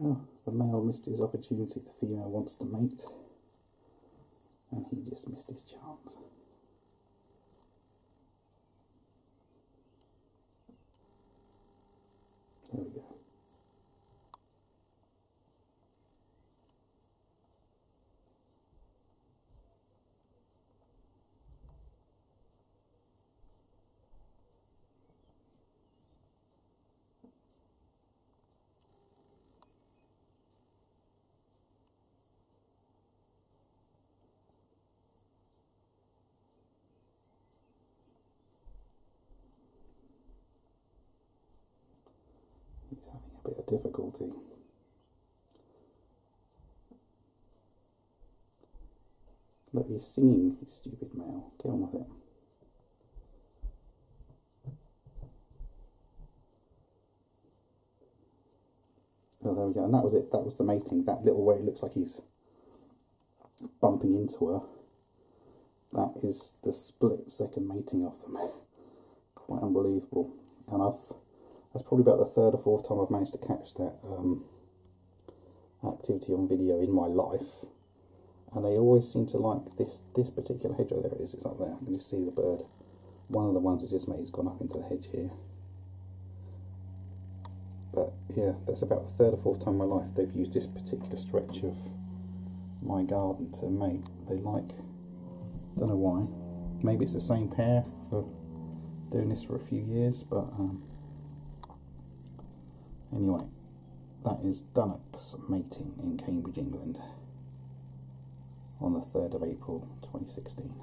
Oh, the male missed his opportunity, the female wants to mate. And he just missed his chance. There we go. He's having a bit of difficulty. Look, he's singing, you stupid male. Get on with it. Oh, there we go. And that was it. That was the mating. That little way it looks like he's bumping into her. That is the split second mating of them. Quite unbelievable. And I've that's probably about the third or fourth time I've managed to catch that um, activity on video in my life. And they always seem to like this this particular hedgerow. There it is. It's up there. Can you see the bird? One of the ones I just made has gone up into the hedge here. But yeah, that's about the third or fourth time in my life they've used this particular stretch of my garden to mate. They like, don't know why. Maybe it's the same pair for doing this for a few years, but um, anyway, that is Dunnock's mating in Cambridge, England on the 3rd of April 2016.